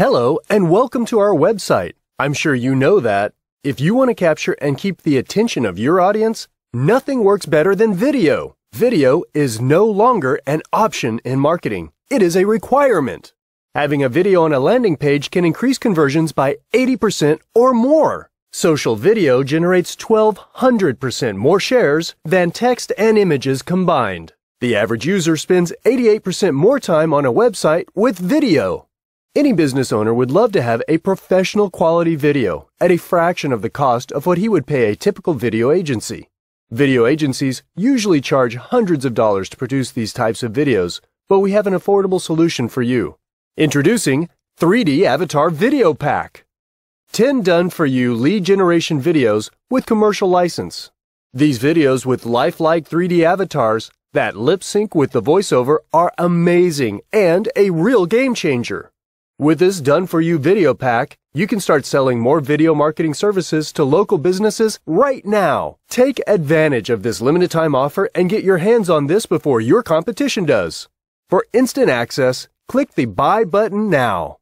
Hello and welcome to our website. I'm sure you know that if you want to capture and keep the attention of your audience, nothing works better than video. Video is no longer an option in marketing. It is a requirement. Having a video on a landing page can increase conversions by 80% or more. Social video generates 1200% more shares than text and images combined. The average user spends 88% more time on a website with video. Any business owner would love to have a professional quality video at a fraction of the cost of what he would pay a typical video agency. Video agencies usually charge hundreds of dollars to produce these types of videos, but we have an affordable solution for you. Introducing 3D Avatar Video Pack. 10 done for you lead generation videos with commercial license. These videos with lifelike 3D avatars that lip sync with the voiceover are amazing and a real game changer. With this done for you video pack, you can start selling more video marketing services to local businesses right now. Take advantage of this limited time offer and get your hands on this before your competition does. For instant access, click the buy button now.